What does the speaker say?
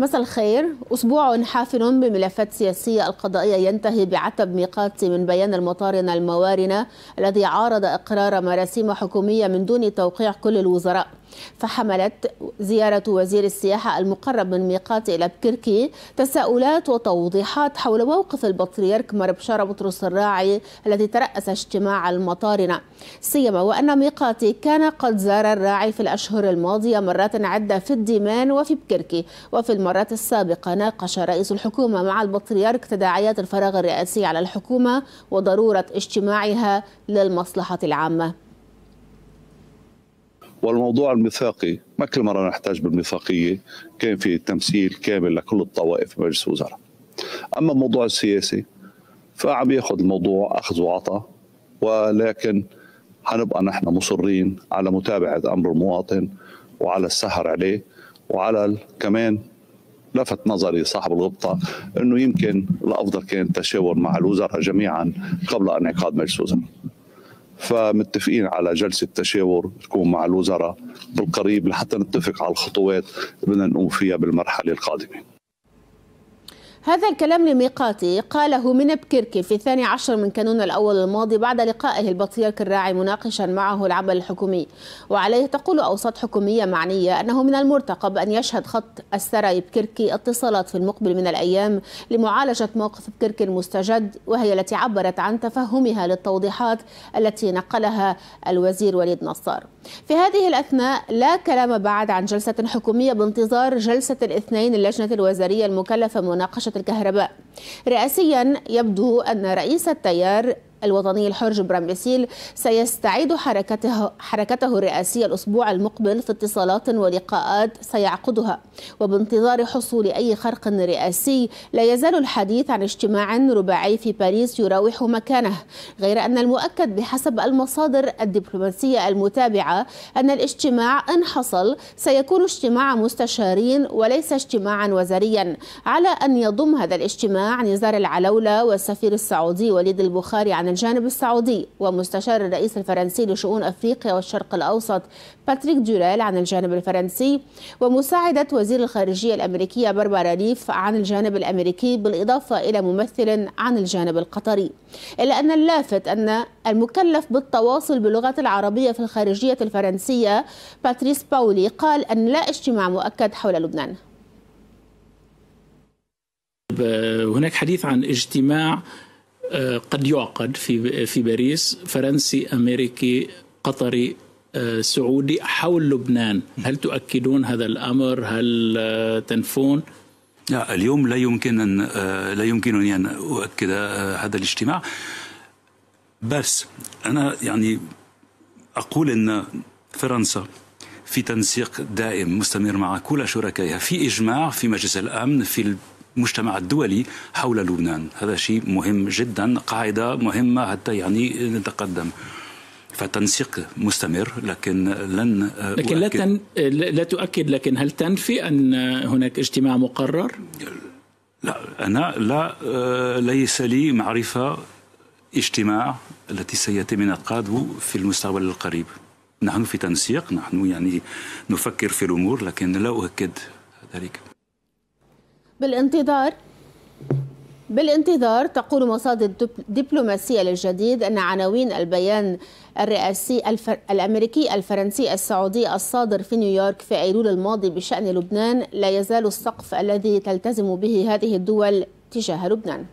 مساء الخير. أسبوع حافل بملفات سياسية القضائية ينتهي بعتب ميقاتي من بيان المطارنة الموارنة الذي عارض إقرار مراسيم حكومية من دون توقيع كل الوزراء. فحملت زيارة وزير السياحة المقرب من ميقات إلى بكركي تساؤلات وتوضيحات حول موقف البطريرك مربشارة بطرس الراعي الذي ترأس اجتماع المطارنة. سيما وأن ميقاتي كان قد زار الراعي في الأشهر الماضية مرات عدة في الديمان وفي بكركي. وفي المرات السابقة ناقش رئيس الحكومة مع البطريرك تداعيات الفراغ الرئاسي على الحكومة وضرورة اجتماعها للمصلحة العامة. والموضوع الميثاقي ما كل مرة نحتاج بالميثاقية كان في تمثيل كامل لكل الطوائف في مجلس الوزراء. أما الموضوع السياسي فعم ياخذ الموضوع أخذ وعطاء ولكن حنبقى نحن مصرين على متابعة أمر المواطن وعلى السهر عليه وعلى كمان لفت نظري صاحب الغبطة أنه يمكن الأفضل كان التشاور مع الوزراء جميعا قبل انعقاد مجلس الوزراء. فمتفقين على جلسة تشاور تكون مع الوزراء بالقريب لحتى نتفق على الخطوات بدنا نقوم فيها بالمرحلة القادمة. هذا الكلام لميقاتي. قاله من بكركي في الثاني عشر من كانون الأول الماضي بعد لقائه البطريرك الراعي مناقشا معه العمل الحكومي. وعليه تقول أوساط حكومية معنية أنه من المرتقب أن يشهد خط السراي بكركي اتصالات في المقبل من الأيام لمعالجة موقف بكركي المستجد وهي التي عبرت عن تفهمها للتوضيحات التي نقلها الوزير وليد نصار. في هذه الأثناء لا كلام بعد عن جلسة حكومية بانتظار جلسة الاثنين اللجنة الوزارية المكلفة بمناقشة الكهرباء. رئاسيا يبدو أن رئيس التيار الوطني الحر جبران باسيل سيستعيد حركته حركته الرئاسيه الأسبوع المقبل في اتصالات ولقاءات سيعقدها. وبانتظار حصول أي خرق رئاسي لا يزال الحديث عن اجتماع رباعي في باريس يراوح مكانه غير أن المؤكد بحسب المصادر الدبلوماسية المتابعة أن الاجتماع إن حصل سيكون اجتماع مستشارين وليس اجتماعا وزاريا على أن يضم هذا الاجتماع نزار العلولا والسفير السعودي وليد البخاري عن الجانب السعودي ومستشار الرئيس الفرنسي لشؤون أفريقيا والشرق الأوسط باتريك دوريل عن الجانب الفرنسي ومساعدة وزير الخارجية الأمريكية باربارا ليف عن الجانب الأمريكي بالإضافة إلى ممثل عن الجانب القطري. إلا أن اللافت أن المكلف بالتواصل باللغة العربية في الخارجية الفرنسية باتريس باولي قال أن لا اجتماع مؤكد حول لبنان. هناك حديث عن اجتماع قد يعقد في في باريس. فرنسي أمريكي قطري سعودي حول لبنان. هل تؤكدون هذا الأمر؟ هل تنفون؟ لا اليوم لا يمكن أن لا يمكنني أن أؤكد هذا الاجتماع. بس أنا يعني أقول إن فرنسا في تنسيق دائم مستمر مع كل شركائها في إجماع في مجلس الأمن في المجتمع الدولي حول لبنان. هذا شيء مهم جدا قاعدة مهمة حتى يعني نتقدم. فتنسيق مستمر لكن لن لكن لا تن... لا تؤكد لكن هل تنفي أن هناك اجتماع مقرر؟ لا أنا لا ليس لي معرفة اجتماع التي سيتم انعقاده في المستقبل القريب. نحن في تنسيق نحن يعني نفكر في الأمور لكن لا أؤكد ذلك. بالانتظار بالانتظار تقول مصادر دبلوماسية للجديد أن عناوين البيان الرئاسي الفر... الأمريكي الفرنسي السعودي الصادر في نيويورك في أيلول الماضي بشأن لبنان لا يزال السقف الذي تلتزم به هذه الدول تجاه لبنان.